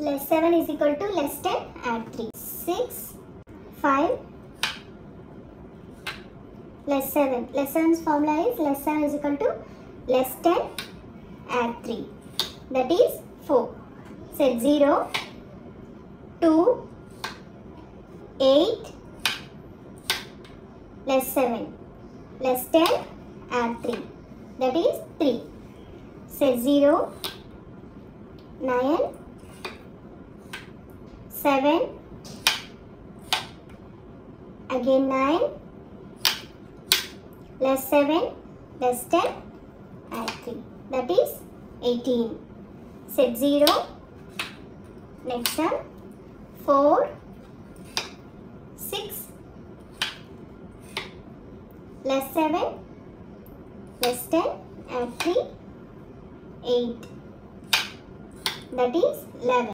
less 7 is equal to less 10 add 3 6 5 less 7 less 7's formula is less 7 is equal to less 10 add 3 that is 4 set 0 2 8 less 7 less 10 add 3 that is 3 set 0 9 7 again 9 less 7 less 10 add 3 that is 18 set 0 next one. 4 6 less 7 less 10 add 3 8 that is 11